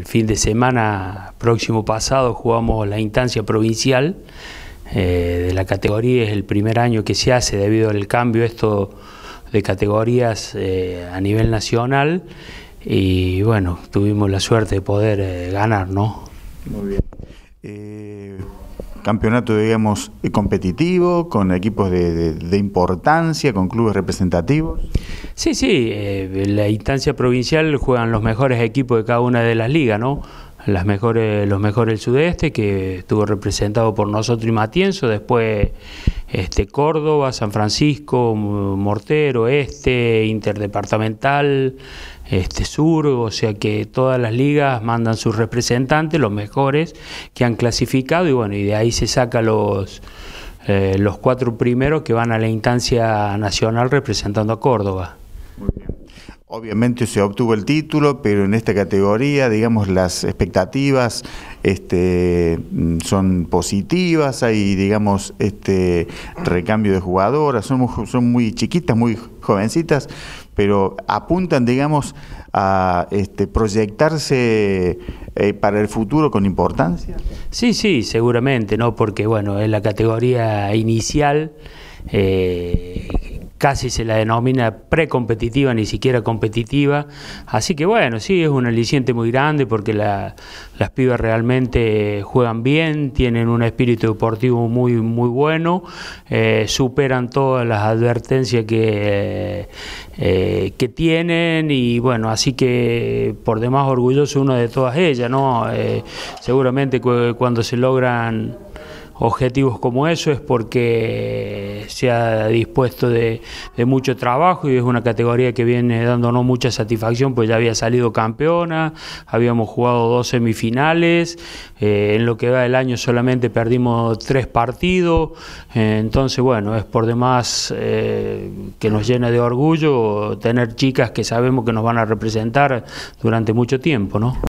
el fin de semana próximo pasado jugamos la instancia provincial eh, de la categoría, es el primer año que se hace debido al cambio esto de categorías eh, a nivel nacional y bueno, tuvimos la suerte de poder eh, ganar, ¿no? Muy bien. Campeonato, digamos, competitivo, con equipos de, importancia, con clubes representativos. Sí, sí, la instancia provincial juegan los mejores equipos de cada una de las ligas, ¿no? las mejores, los mejores del sudeste, que estuvo representado por nosotros y Matienzo, después este, Córdoba, San Francisco, Mortero, Este, Interdepartamental, este, Sur, o sea que todas las ligas mandan sus representantes, los mejores que han clasificado, y bueno, y de ahí se saca los, eh, los cuatro primeros que van a la instancia nacional representando a Córdoba. Obviamente se obtuvo el título, pero en esta categoría, digamos, las expectativas este, son positivas, hay, digamos, este recambio de jugadoras, son, muy chiquitas, muy jovencitas, pero apuntan, digamos, a este, proyectarse eh, para el futuro con importancia. Sí, sí, seguramente, ¿no? Porque, bueno, es la categoría inicial. Eh, casi se la denomina precompetitiva, ni siquiera competitiva. Así que bueno, sí, es un aliciente muy grande porque las pibas realmente juegan bien, tienen un espíritu deportivo muy, muy bueno, eh, superan todas las advertencias que, eh, que tienen y bueno, así que por demás orgulloso uno de todas ellas, ¿no? Eh, seguramente cuando se logran objetivos como eso es porque se ha dispuesto de, mucho trabajo y es una categoría que viene dándonos mucha satisfacción, pues ya había salido campeona, habíamos jugado dos semifinales, eh, en lo que va del año solamente perdimos tres partidos, eh, entonces bueno, es por demás eh, que nos llena de orgullo tener chicas que sabemos que nos van a representar durante mucho tiempo, ¿no?